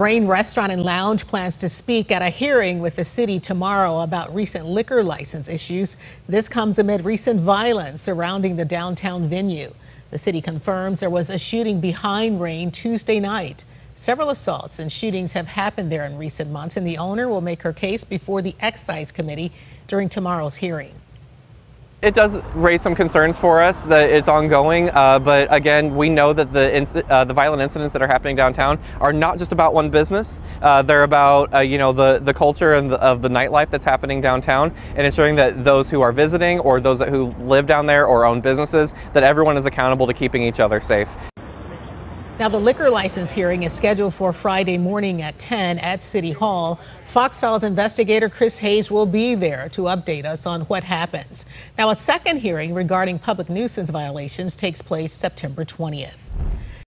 Reign Restaurant and Lounge plans to speak at a hearing with the city tomorrow about recent liquor license issues. This comes amid recent violence surrounding the downtown venue. The city confirms there was a shooting behind Reign Tuesday night. Several assaults and shootings have happened there in recent months, and the owner will make her case before the excise committee during tomorrow's hearing. It does raise some concerns for us that it's ongoing, uh, but again, we know that the uh, the violent incidents that are happening downtown are not just about one business. Uh, they're about uh, you know the the culture and the, of the nightlife that's happening downtown, and ensuring that those who are visiting or those who live down there or own businesses, that everyone is accountable to keeping each other safe. Now, the liquor license hearing is scheduled for Friday morning at 10 at City Hall. Fox Files investigator Chris Hayes will be there to update us on what happens. Now, a second hearing regarding public nuisance violations takes place September 20th.